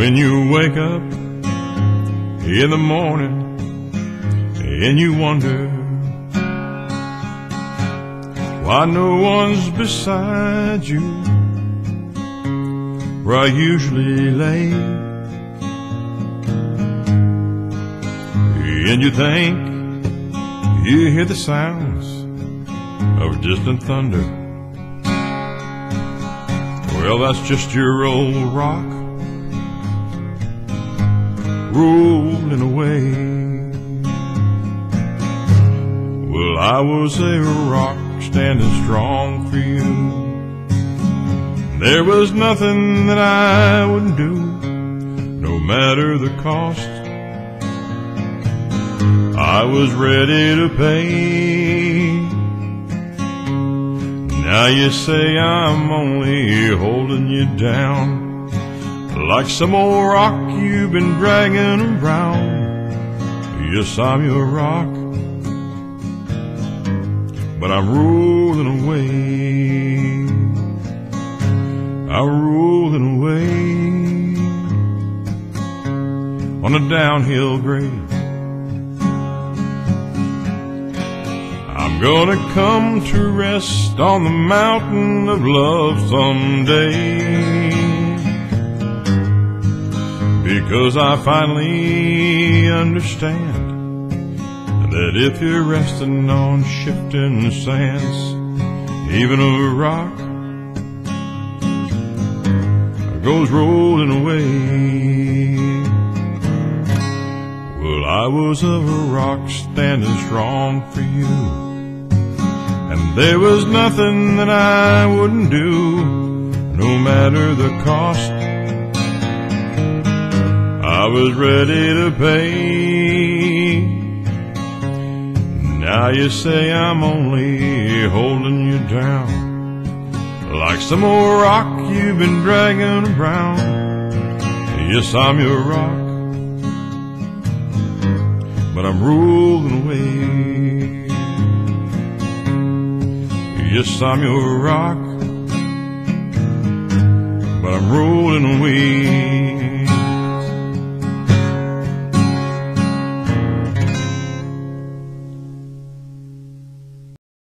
When you wake up in the morning and you wonder why no one's beside you where I usually lay. And you think you hear the sounds of distant thunder. Well, that's just your old rock rolling away. Well, I was a rock standing strong for you. There was nothing that I wouldn't do, no matter the cost. I was ready to pay. Now you say I'm only holding you down like some old rock you've been dragging around. Yes, I'm your rock, but I'm rolling away. I'm rolling away on a downhill grade. I'm gonna come to rest on the mountain of love someday. Because I finally understand that if you're resting on shifting sands, even a rock goes rolling away. Well, I was a rock standing strong for you, and there was nothing that I wouldn't do, no matter the cost. Was ready to pay. Now you say I'm only holding you down like some old rock you've been dragging around. Yes, I'm your rock, but I'm rolling away. Yes, I'm your rock, but I'm rolling away.